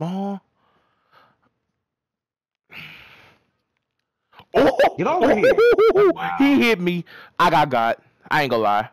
Oh. Oh, Get over here. Oh, he hit me. I got got. I ain't gonna lie.